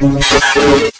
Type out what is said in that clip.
Música